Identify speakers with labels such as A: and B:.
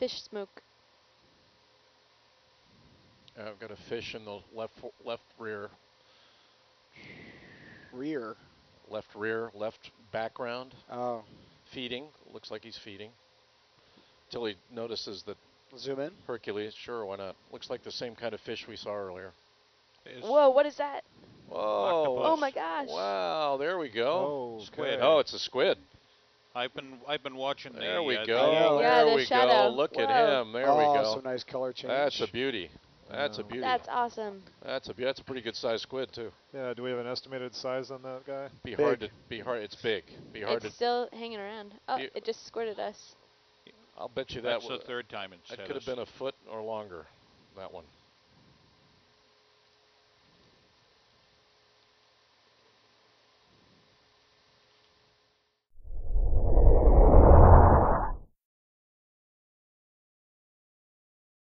A: fish smoke.
B: I've got a fish in the left left rear,
C: Rear.
B: left rear, left background,
C: Oh,
B: feeding. Looks like he's feeding. Till he notices that
C: zoom in.
B: Hercules. Sure, why not? Looks like the same kind of fish we saw earlier.
D: Is
A: Whoa, what is that?
B: Whoa!
A: Oh my gosh.
B: Wow, there we go.
E: Oh,
D: Squid.
E: okay.
B: Oh, it's a squid.
D: I've been I've been watching the.
B: There we
D: uh,
B: go.
C: know.
A: Yeah,
B: there
A: the
B: we
A: shadow.
B: go. Look at him. There
C: oh,
B: we go.
C: some nice color change.
B: That's a beauty. That's a beauty.
A: That's awesome.
B: That's a that's a pretty good sized squid too.
E: Yeah, do we have an estimated size on that guy?
B: Be hard to be hard. It's big. Be hard
A: It's
B: to.
A: still hanging around. Oh,
B: You-
A: it just squirted us.
B: I'll bet you that was.
D: That's the third time it's
B: that could have been a foot or longer. That one.